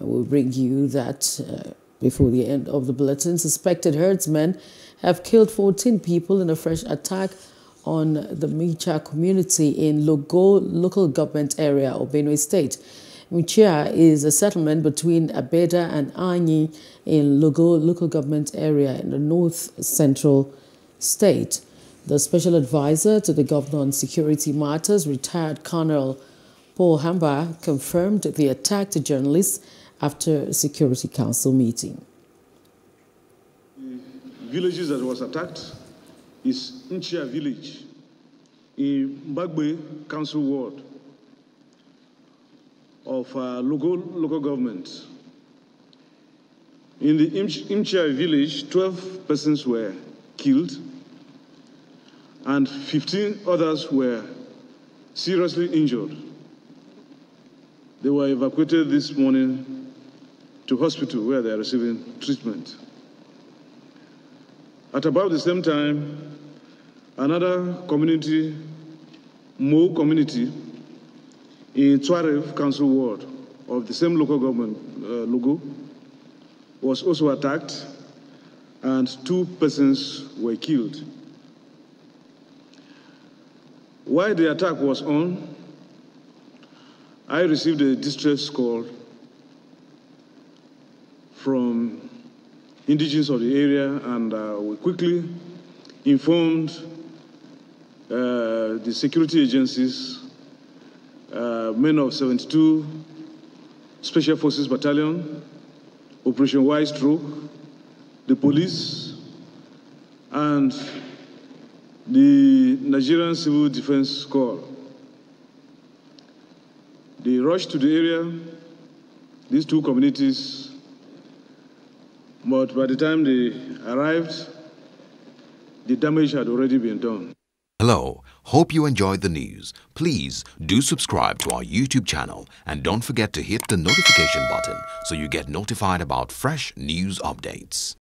We'll bring you that uh, before the end of the bulletin. Suspected herdsmen have killed 14 people in a fresh attack on the Mchia community in Logo local government area of Benue State. Mchia is a settlement between Abeda and Anyiin in Logo local government area in the north central state. The special advisor to the governor on security matters, retired Colonel Paul Hemba, confirmed the attack to journalists after Security Council meeting. The villages that was attacked is Mchia village in Mbagbe Council Ward of uh, local, local government. In the Imchia village, 12 persons were killed and 15 others were seriously injured. They were evacuated this morning to hospital where they are receiving treatment. At about the same time, another community, Mo community, in Tuareg Council Ward of the same local government, uh, Logo, was also attacked and two persons were killed. While the attack was on, I received a distress call from indigenous of the area, and uh, we quickly informed uh, the security agencies, uh, men of 72 Special Forces Battalion, Operation Whirl Stroke, the police, and the Nigerian Civil Defense Corps. They rushed to the area, these two communities, but by the time they arrived, the damage had already been done. Hello, hope you enjoyed the news. Please do subscribe to our YouTube channel and don't forget to hit the notification button so you get notified about fresh news updates.